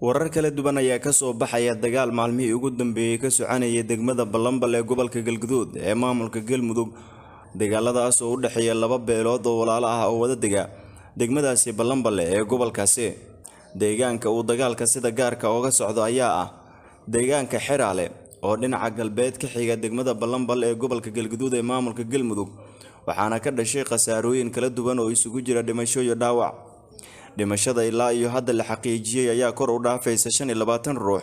warar kala duwan ayaa ka soo baxaya dagaal maalmihii ugu dambeeyey ka soconaya degmada balambal ee gobolka galguduud ee maamulka galmudug. Dagaaladaas oo u dhexeeya laba beelood oo walaalo ah oo wada dega degmadaasi balambale ee gobolkaasi. Deegaanka uu dagaalka sida gaarka ooga socdo ayaa ah deegaanka xeraale oo dhinaca galbeed ka xiga degmada balambal ee gobolka galguduud ee maamulka galmudug waxaana ka dhashay khasaarooyin kala duwan oo isugu jira dhimasho iyo dhaawac dhimashada ilaa iyo hadda la xaqiijiyey ayaa kor u dhaafaysa shan iyo labaatan ruux.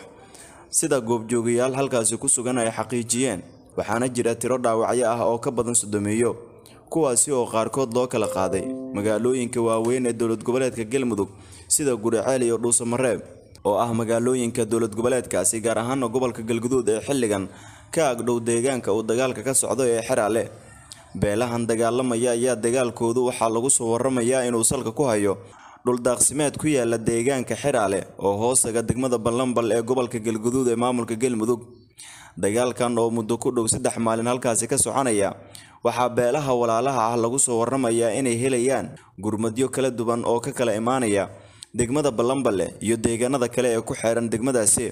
Sida goobjoogayaal halkaasi ku sugan ay xaqiijiyeen waxaana jira tiro dhaawacyo ah oo ka badan sodomeeyo kuwaasi oo qaarkood loo kala qaaday. Magaalooyinka waaweyn ee dowlad goboleedka galmudug sida guriceel iyo dhuusamareeb oo ah magaalooyinka dowlad goboleedkaasi gaar ahaana gobolka galguduud ee xilligan ka agdhow deegaanka uu dagaalka ka socdo ee xeraale. Beelahan dagaalamaya ayaa dagaalkoodu waxaa lagu soo waramayaa inuu salka ku hayo dhuldaaqsimeed ku yaalla deegaanka xeraale oo hoostaga degmada balambal ee gobolka galguduud ee maamulka galmudug dagaalkan oo muddo ku dhow saddex maalin halkaasi ka soconaya waxaa beelaha walaalaha ah lagu soo waramayaa inay helayaan gurmadyo kala duwan oo ka kala imaanaya degmada balambale iyo deegaanada kale ee ku xeeran degmadaasi.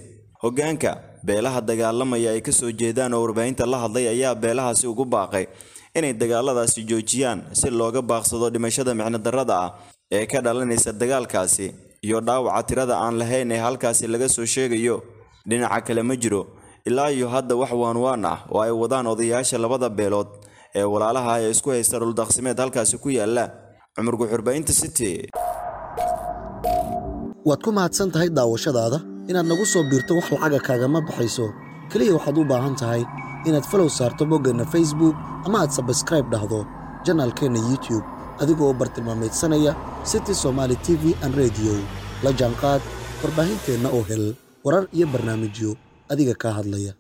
Hogaanka beelaha dagaalamaya ay ka soo jeedaan oo warbaahinta la hadlay ayaa beelahaasi ugu baaqay inay dagaaladaasi joojiyaan si looga baaqsado dhimashada micno darrada ah ee ka dhalanaysa dagaalkaasi iyo dhaawaca tirada aan lahayn ee halkaasi laga soo sheegayo dhinaca kale ma jiro. Ilaa iyo hadda wax waanwaan ah oo ay wadaan odayaasha labada beelood ee walaalaha ee isku haysta dhuldaqsimeed halkaasi ku yaalla cumar guxurbaynta city. Waad ku mahadsan tahay daawashadaada? Inaad nagu soo biirto wax lacaga kaagama baxayso. Keliya waxaad u baahan tahay inaad falow saarto boggeenna facebook ama aad sabskraib dhahdo janaalkeenna youtube adigoo bartilmaamaydsanaya city somaali t v an rediyo la jaanqaad warbaahinteenna oo hel warar iyo barnaamijyo adiga kaa hadlaya